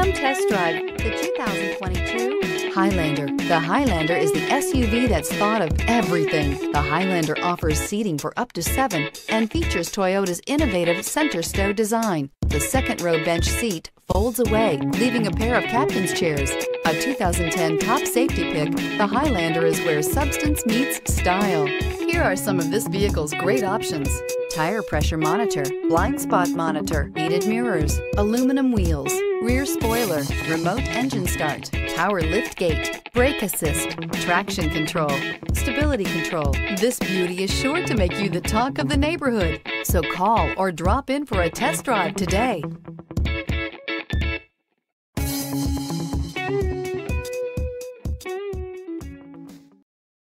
Come test drive the 2022 Highlander. The Highlander is the SUV that's thought of everything. The Highlander offers seating for up to seven and features Toyota's innovative center stow design. The second row bench seat folds away, leaving a pair of captain's chairs. A 2010 top safety pick, the Highlander is where substance meets style. Here are some of this vehicle's great options. Tire pressure monitor, blind spot monitor, heated mirrors, aluminum wheels, rear spoiler, remote engine start, power lift gate, brake assist, traction control, stability control. This beauty is sure to make you the talk of the neighborhood. So call or drop in for a test drive today.